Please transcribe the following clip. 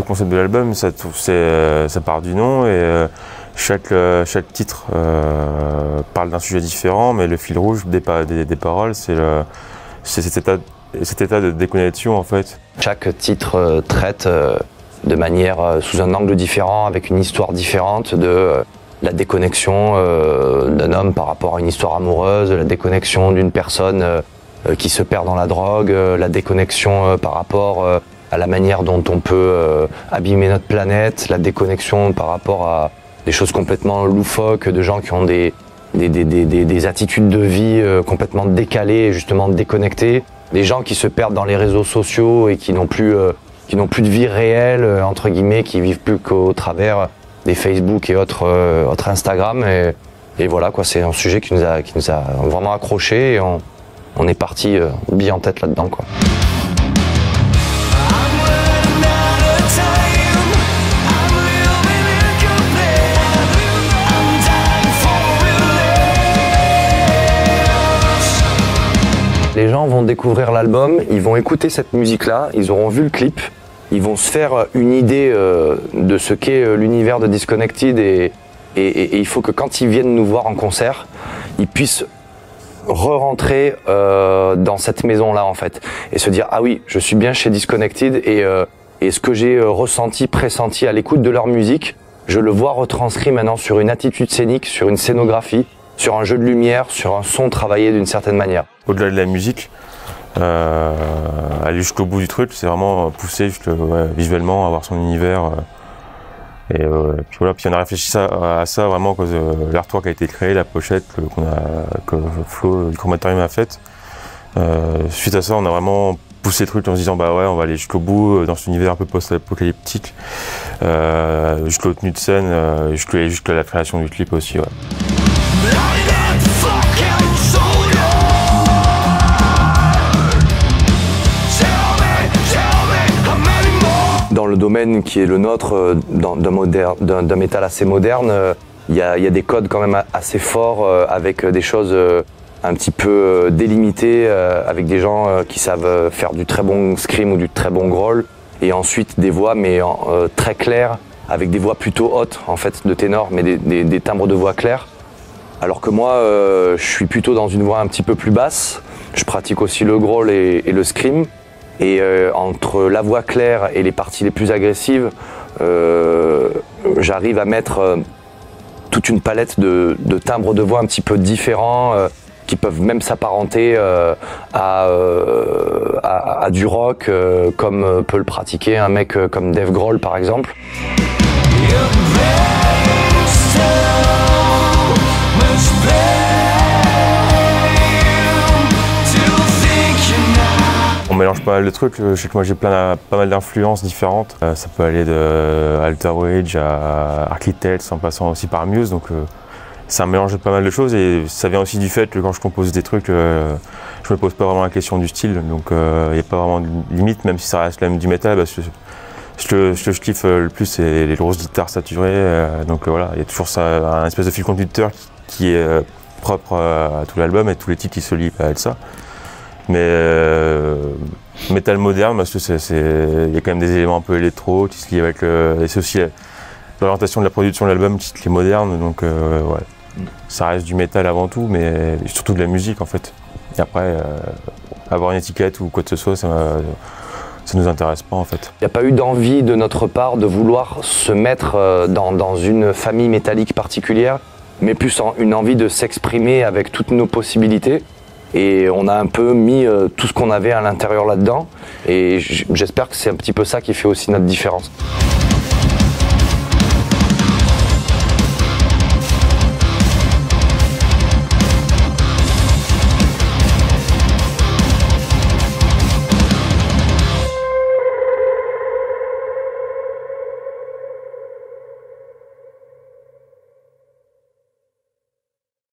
concept de l'album, ça, ça part du nom et euh, chaque, euh, chaque titre euh, parle d'un sujet différent, mais le fil rouge des, des, paroles, c'est le- cet état, de déconnexion en fait. Chaque titre euh, traite euh, de manière euh, sous un angle différent, avec une histoire différente de euh, la déconnexion euh, d'un homme par rapport à une histoire amoureuse, la déconnexion d'une personne euh, euh, qui se perd dans la drogue, euh, la déconnexion euh, par rapport euh, à la manière dont on peut euh, abîmer notre planète, la déconnexion par rapport à des choses complètement loufoques, de gens qui ont des, des, des, des, des- des attitudes de vie euh, complètement décalées justement déconnectées, des gens qui se perdent dans les réseaux sociaux et qui n'ont plus, euh, plus de vie réelle, entre guillemets, qui vivent plus qu'au travers des Facebook et autres, autres Instagram. Et, voilà, quoi, c'est un sujet qui nous a, qui nous a vraiment accrochés et on, on est parti bien en tête là-dedans. Les gens vont découvrir l'album, ils vont écouter cette musique-là, ils auront vu le clip, ils vont se faire une idée euh, de ce qu'est euh, l'univers de Disconnected et, il faut que quand ils viennent nous voir en concert, ils puissent re-rentrer euh, dans cette maison-là en fait et se dire ah oui, je suis bien chez Disconnected et, euh, et ce que j'ai euh, ressenti, pressenti à l'écoute de leur musique, je le vois retranscrit maintenant sur une attitude scénique, sur une scénographie, sur un jeu de lumière, sur un son travaillé d'une certaine manière. Au-delà de la musique, euh, aller jusqu'au bout du truc, c'est vraiment pousser juste, ouais, visuellement, avoir son univers. euh, et euh, puis voilà, puis on a réfléchi à ça vraiment à cause de l'artwork qui a été créé, la pochette que, Flo du Chromatorium a faite. Suite à ça, on a vraiment poussé le truc en se disant bah ouais, on va aller jusqu'au bout dans cet univers un peu post-apocalyptique, jusqu'aux tenues de scène, jusqu'à, jusqu'à la création du clip aussi. Ouais. Dans le domaine qui est le nôtre, euh, d'un métal assez moderne, euh, il y, a, des codes quand même assez forts euh, avec des choses un petit peu délimitées, avec des gens qui savent faire du très bon scream ou du très bon growl, et ensuite des voix mais très claires, avec des voix plutôt hautes en fait de ténor, mais des timbres de voix clairs. Alors que moi, euh, je suis plutôt dans une voix un petit peu plus basse. Je pratique aussi le growl et, le scream. Et euh, entre la voix claire et les parties les plus agressives, euh, j'arrive à mettre toute une palette de, timbres de voix un petit peu différents, qui peuvent même s'apparenter à, du rock, comme peut le pratiquer un mec comme Dave Grohl par exemple. Pas mal de trucs. Je sais que moi j'ai plein, pas mal d'influences différentes. Euh, ça peut aller de Alter Wage à Architects en passant aussi par Muse. Donc euh, c'est un mélange de pas mal de choses et ça vient aussi du fait que quand je compose des trucs, euh, je me pose pas vraiment la question du style. Donc il n'y a pas vraiment de limite, même si ça reste même du métal. Ce que, je kiffe euh, le plus, c'est les grosses guitares saturées. euh, donc euh, voilà, il y a toujours ça, un espèce de fil conducteur qui, qui est euh, propre euh, à tout l'album et tous les titres qui se lient avec ça. Mais euh, métal moderne, parce que c'est, il y a quand même des éléments un peu électro qui se lient avec le. Et c'est aussi l'orientation de la production de l'album qui, est moderne, donc euh. Ça reste du métal avant tout, mais surtout de la musique en fait. Et après, euh, avoir une étiquette ou quoi que ce soit, ça, ça nous intéresse pas en fait. Il n'y a pas eu d'envie de notre part de vouloir se mettre euh, dans, dans une famille métallique particulière, mais plus une envie de s'exprimer avec toutes nos possibilités. Et on a un peu mis euh, tout ce qu'on avait à l'intérieur là-dedans. Et j'espère que c'est un petit peu ça qui fait aussi notre différence.